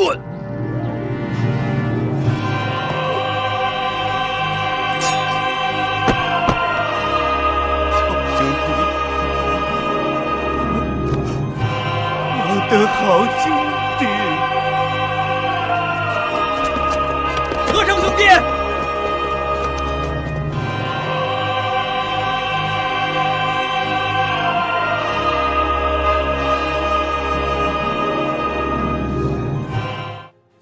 滚！我的好兄弟，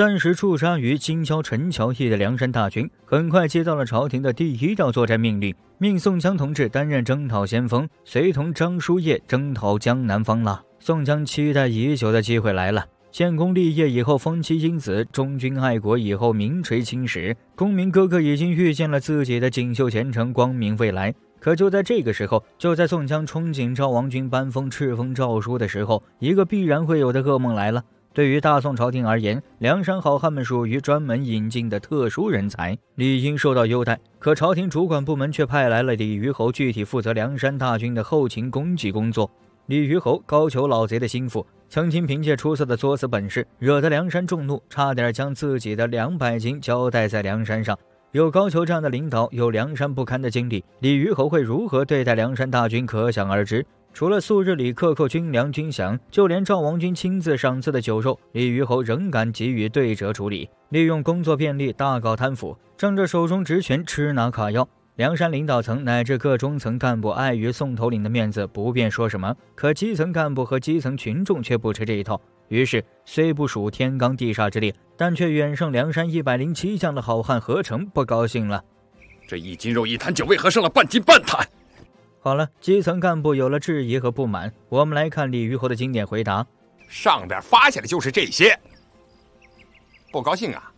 暂时驻扎于金郊陈桥驿的梁山大军，很快接到了朝廷的第一道作战命令，命宋江同志担任征讨先锋，随同张叔夜征讨江南方腊。宋江期待已久的机会来了，建功立业以后封妻荫子，忠君爱国以后名垂青史，公明哥哥已经预见了自己的锦绣前程、光明未来。可就在这个时候，就在宋江憧憬赵王军颁封敕封诏书的时候，一个必然会有的噩梦来了。对于大宋朝廷而言，梁山好汉们属于专门引进的特殊人才，理应受到优待。可朝廷主管部门却派来了李虞侯，具体负责梁山大军的后勤供给工作。李虞侯高俅老贼的心腹，曾经凭借出色的作死本事，惹得梁山众怒，差点将自己的两百斤交代在梁山上。有高俅这样的领导，有梁山不堪的经历，李虞侯会如何对待梁山大军，可想而知。除了素日里克扣军粮军饷，就连赵王军亲自赏赐的酒肉，李虞侯仍敢给予对折处理。利用工作便利大搞贪腐，仗着手中职权吃拿卡要。梁山领导层乃至各中层干部碍于宋头领的面子，不便说什么。可基层干部和基层群众却不吃这一套。于是，虽不属天罡地煞之列，但却远胜梁山一百零七将的好汉何成不高兴了。这一斤肉一坛酒，为何剩了半斤半坛？好了，基层干部有了质疑和不满，我们来看李虞侯的经典回答：上边发下来就是这些，不高兴啊？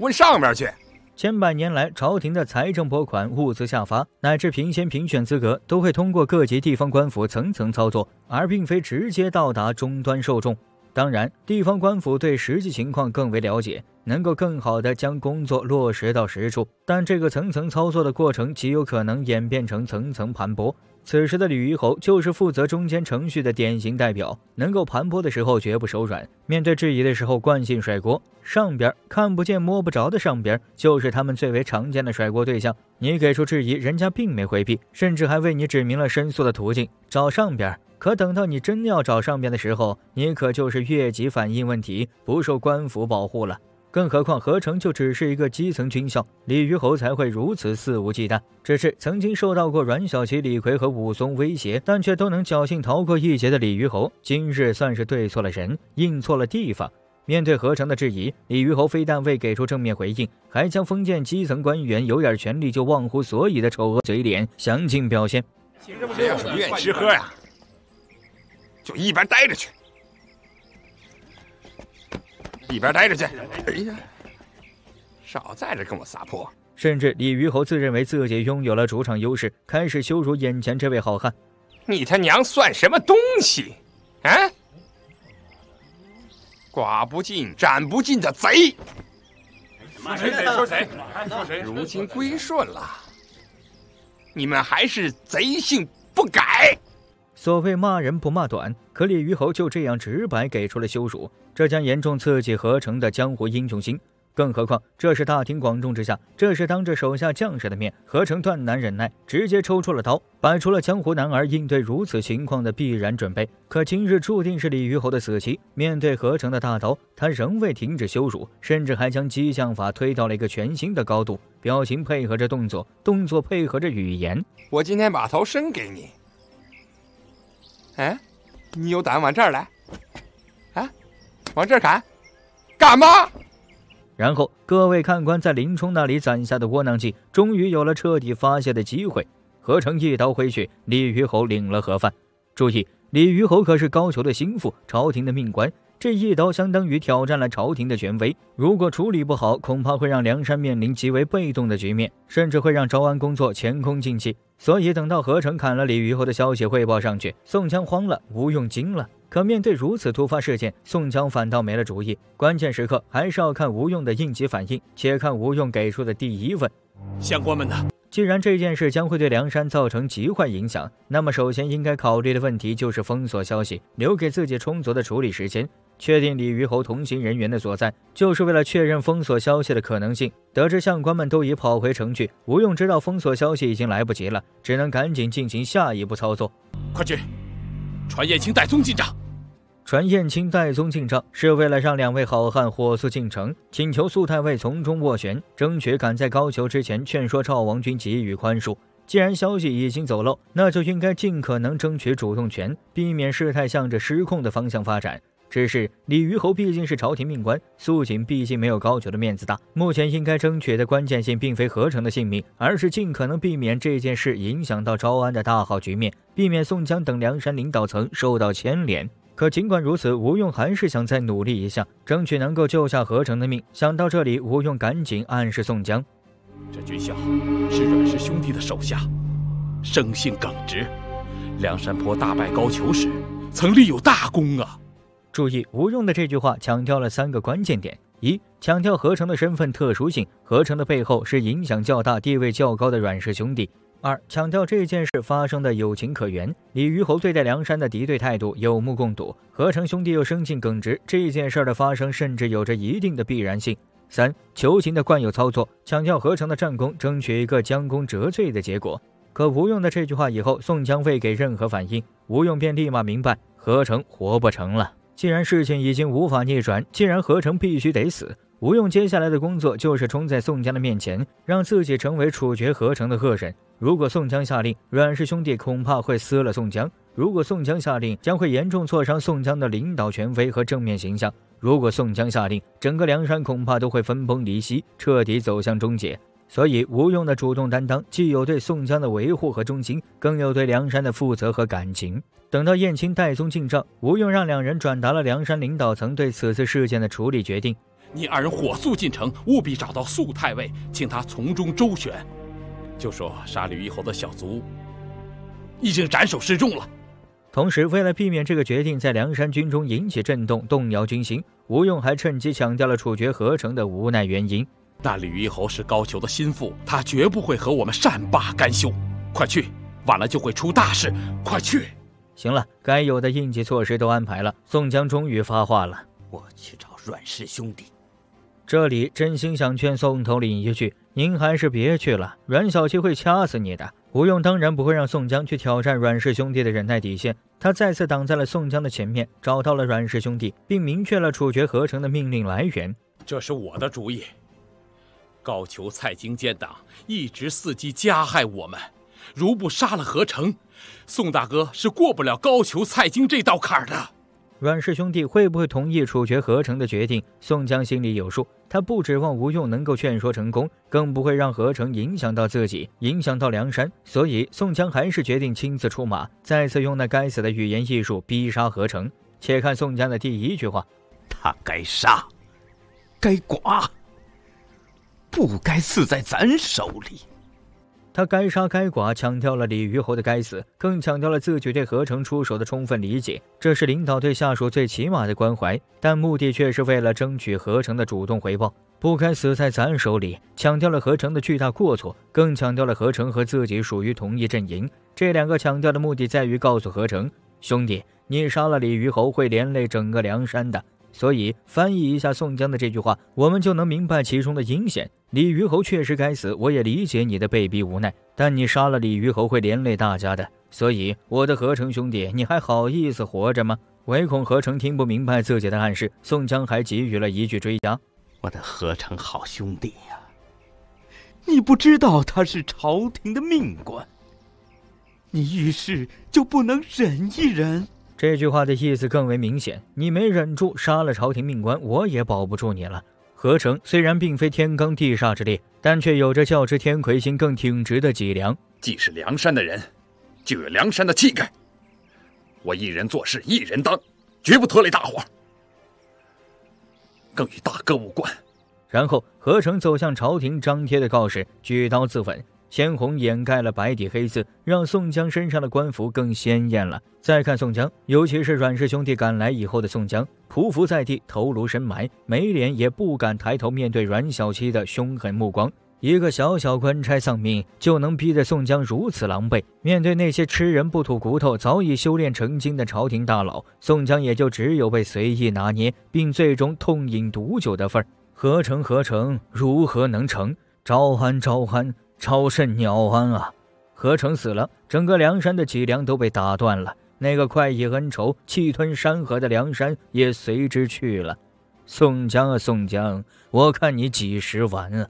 问上边去。千百年来，朝廷的财政拨款、物资下发，乃至评先评选资格，都会通过各级地方官府层层操作，而并非直接到达终端受众。当然，地方官府对实际情况更为了解，能够更好地将工作落实到实处。但这个层层操作的过程，极有可能演变成层层盘剥。此时的李虞侯就是负责中间程序的典型代表，能够盘剥的时候绝不手软，面对质疑的时候惯性甩锅。上边看不见摸不着的上边，就是他们最为常见的甩锅对象。你给出质疑，人家并没回避，甚至还为你指明了申诉的途径，找上边。可等到你真要找上边的时候，你可就是越级反映问题，不受官府保护了。更何况何成就只是一个基层军校，李虞侯才会如此肆无忌惮。只是曾经受到过阮小琪、李逵和武松威胁，但却都能侥幸逃过一劫的李虞侯，今日算是对错了人，应错了地方。面对何成的质疑，李虞侯非但未给出正面回应，还将封建基层官员有点权力就忘乎所以的丑恶嘴脸详尽表现。谁要是不愿意吃喝呀？就一边待着去，一边待着去。哎呀，少在这跟我撒泼！甚至李虞侯自认为自己拥有了主场优势，开始羞辱眼前这位好汉。你他娘算什么东西？啊！寡不尽、斩不尽的贼！骂谁？谁说谁？说谁？如今归顺了，你们还是贼性不改！所谓骂人不骂短，可李虞侯就这样直白给出了羞辱，这将严重刺激何成的江湖英雄心。更何况这是大庭广众之下，这是当着手下将士的面，何成断难忍耐，直接抽出了刀，摆出了江湖男儿应对如此情况的必然准备。可今日注定是李虞侯的死期，面对何成的大刀，他仍未停止羞辱，甚至还将激将法推到了一个全新的高度，表情配合着动作，动作配合着语言。我今天把头伸给你。哎，你有胆往这儿来？啊，往这儿砍，敢吗？然后各位看官在林冲那里攒下的窝囊气，终于有了彻底发泄的机会。何成一刀挥去，李虞侯领了盒饭。注意，李虞侯可是高俅的心腹，朝廷的命官。这一刀相当于挑战了朝廷的权威，如果处理不好，恐怕会让梁山面临极为被动的局面，甚至会让招安工作前功尽弃。所以，等到何成砍了李虞侯的消息汇报上去，宋江慌了，吴用惊了。可面对如此突发事件，宋江反倒没了主意。关键时刻还是要看吴用的应急反应。且看吴用给出的第一问：相关们呢？既然这件事将会对梁山造成极坏影响，那么首先应该考虑的问题就是封锁消息，留给自己充足的处理时间。确定李虞侯同行人员的所在，就是为了确认封锁消息的可能性。得知相官们都已跑回城去，吴用知道封锁消息已经来不及了，只能赶紧进行下一步操作。快去，传燕青、戴宗进帐。传燕青、戴宗进帐，是为了让两位好汉火速进城，请求苏太尉从中斡旋，争取赶在高俅之前劝说赵王军给予宽恕。既然消息已经走漏，那就应该尽可能争取主动权，避免事态向着失控的方向发展。只是李虞侯毕竟是朝廷命官，苏锦毕竟没有高俅的面子大。目前应该争取的关键性，并非何成的性命，而是尽可能避免这件事影响到招安的大好局面，避免宋江等梁山领导层受到牵连。可尽管如此，吴用还是想再努力一下，争取能够救下何成的命。想到这里，吴用赶紧暗示宋江：“这军校是阮氏兄弟的手下，生性耿直，梁山泊大败高俅时，曾立有大功啊。”注意，吴用的这句话强调了三个关键点：一、强调何成的身份特殊性，何成的背后是影响较大、地位较高的阮氏兄弟；二、强调这件事发生的有情可原，李虞侯对待梁山的敌对态度有目共睹，何成兄弟又生性耿直，这件事的发生甚至有着一定的必然性；三、求情的惯有操作，强调何成的战功，争取一个将功折罪的结果。可吴用的这句话以后，宋江未给任何反应，吴用便立马明白何成活不成了。既然事情已经无法逆转，既然何成必须得死，吴用接下来的工作就是冲在宋江的面前，让自己成为处决何成的恶人。如果宋江下令，阮氏兄弟恐怕会撕了宋江；如果宋江下令，将会严重挫伤宋江的领导权威和正面形象；如果宋江下令，整个梁山恐怕都会分崩离析，彻底走向终结。所以，吴用的主动担当，既有对宋江的维护和忠心，更有对梁山的负责和感情。等到燕青、戴宗进帐，吴用让两人转达了梁山领导层对此次事件的处理决定。你二人火速进城，务必找到素太尉，请他从中周旋。就说杀吕夷侯的小卒已经斩首示众了。同时，为了避免这个决定在梁山军中引起震动，动摇军心，吴用还趁机强调了处决何成的无奈原因。那吕夷侯是高俅的心腹，他绝不会和我们善罢甘休。快去，晚了就会出大事。快去！行了，该有的应急措施都安排了。宋江终于发话了：“我去找阮氏兄弟。”这里真心想劝宋头领一句：“您还是别去了，阮小七会掐死你的。”吴用当然不会让宋江去挑战阮氏兄弟的忍耐底线，他再次挡在了宋江的前面，找到了阮氏兄弟，并明确了处决何成的命令来源：“这是我的主意。”高俅、蔡京奸党一直伺机加害我们，如不杀了何成，宋大哥是过不了高俅、蔡京这道坎的。阮氏兄弟会不会同意处决何成的决定？宋江心里有数，他不指望吴用能够劝说成功，更不会让何成影响到自己，影响到梁山。所以，宋江还是决定亲自出马，再次用那该死的语言艺术逼杀何成。且看宋江的第一句话：他该杀，该剐。不该死在咱手里。他该杀该剐，强调了李虞侯的该死，更强调了自己对何成出手的充分理解。这是领导对下属最起码的关怀，但目的却是为了争取何成的主动回报。不该死在咱手里，强调了何成的巨大过错，更强调了何成和自己属于同一阵营。这两个强调的目的在于告诉何成兄弟，你杀了李虞侯会连累整个梁山的。所以翻译一下宋江的这句话，我们就能明白其中的阴险。李虞侯确实该死，我也理解你的被逼无奈。但你杀了李虞侯会连累大家的，所以我的何成兄弟，你还好意思活着吗？唯恐何成听不明白自己的暗示，宋江还给予了一句追加：“我的何成好兄弟呀，你不知道他是朝廷的命官，你遇事就不能忍一忍？”这句话的意思更为明显，你没忍住杀了朝廷命官，我也保不住你了。何成虽然并非天罡地煞之力，但却有着较之天魁星更挺直的脊梁。既是梁山的人，就有梁山的气概。我一人做事一人当，绝不拖累大伙，更与大哥无关。然后，何成走向朝廷张贴的告示，举刀自刎。鲜红掩盖了白底黑字，让宋江身上的官服更鲜艳了。再看宋江，尤其是阮氏兄弟赶来以后的宋江，匍匐在地，头颅深埋，没脸，也不敢抬头面对阮小七的凶狠目光。一个小小官差丧命，就能逼得宋江如此狼狈。面对那些吃人不吐骨头、早已修炼成精的朝廷大佬，宋江也就只有被随意拿捏，并最终痛饮毒酒的份儿。何成何成，如何能成？招安招安，超甚鸟安啊！何成死了，整个梁山的脊梁都被打断了。那个快意恩仇、气吞山河的梁山也随之去了。宋江啊，宋江，我看你几时完啊！